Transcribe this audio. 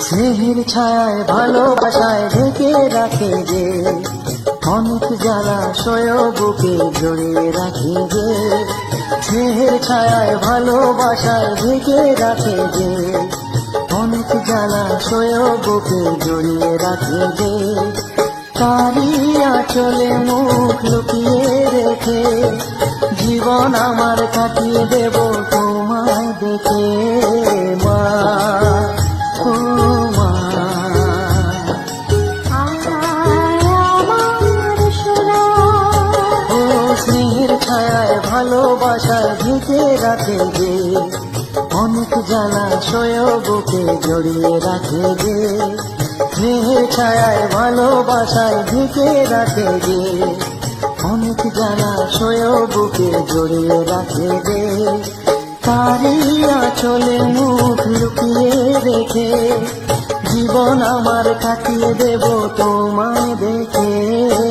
স্নেহের ছায় ভালোবাসায় ঢেকে রাখে যে, অনেক জ্বালা সয় বুকে জড়িয়ে রাখে যে স্নেহের ছায় ভালোবাসায় ঢেকে রাখে যে, অনেক জ্বালা সয় বুকে জড়িয়ে রাখে যে তারিয়া চলে মুখ লুকিয়ে রেখে, জীবন আমার কাটিয়ে দেব ছায়ায় ভালোবাসায় ঢেকে রাখে যে, অনেক জ্বালা সয় বুকে জড়িয়ে রাখে যে, স্নেহের ছায়ায় ভালোবাসায় ঢেকে রাখে যে, অনেক জ্বালা সয় বুকে জড়িয়ে রাখে যে তারিয়া চলে মুখ লুকিয়ে রেখে, জীবন আমার কাটিয়ে দেব তোমায় দেখে।